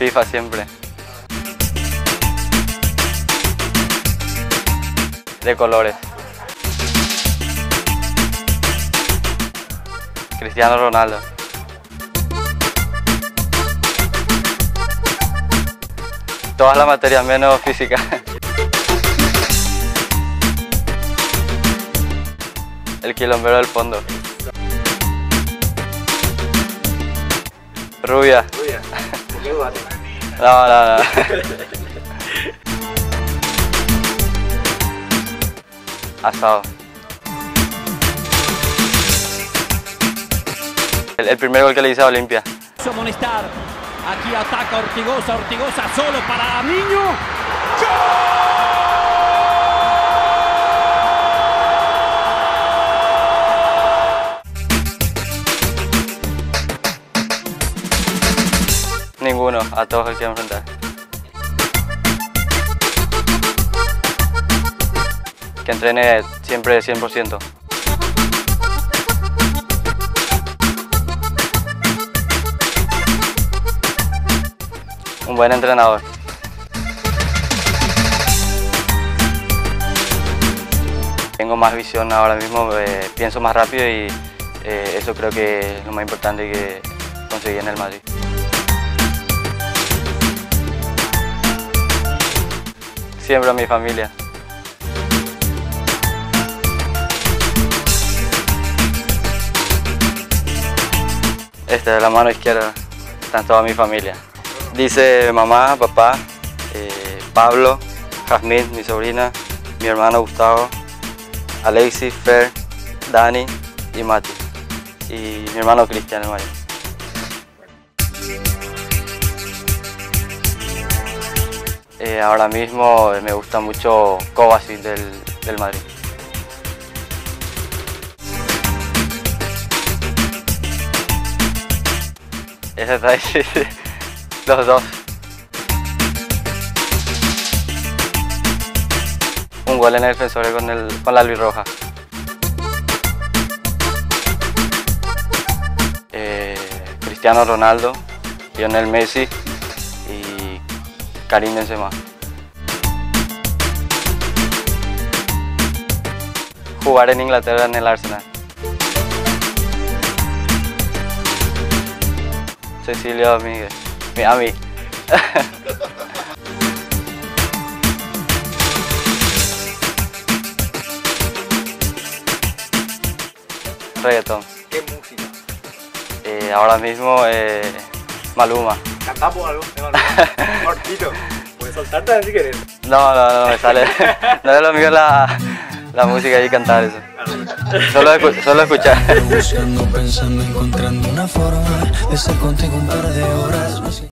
FIFA siempre. De colores. Cristiano Ronaldo. Todas las materias menos física. El quilombero del fondo. Rubia. Rubia. ¿Por qué? No, no, no. Asado. El, primer gol que le hice a Olimpia. Aquí ataca Ortigosa, Ortigosa solo para Niño. A todos que quiero enfrentar. Que entrene siempre 100%. Un buen entrenador. Tengo más visión ahora mismo, eh, pienso más rápido y eh, eso creo que es lo más importante que conseguí en el Madrid. Siempre a mi familia. Esta es la mano izquierda, está toda mi familia. Dice mamá, papá, eh, Pablo, Jazmín, mi sobrina, mi hermano Gustavo, Alexis, Fer, Dani y Mati. Y mi hermano Cristian, el. Eh, ahora mismo eh, me gusta mucho Kovacic del, del Madrid. Ese está ahí, los dos. Un gol en el defensor con, el, con la albirroja. Eh, Cristiano Ronaldo, Lionel Messi Karim Benzema. Jugar en Inglaterra en el Arsenal. Cecilia Domínguez, mi a mí. Reggaeton. ¿Qué música? Eh, ahora mismo eh, Maluma. ¿Cantamos algo? Cortito. Puedes soltarte así querés. No, no, no, me sale. No es lo mío la, la música y cantar eso. Solo, escu- solo escuchar. Buscando, pensando, encontrando una forma de estar contigo un par de horas.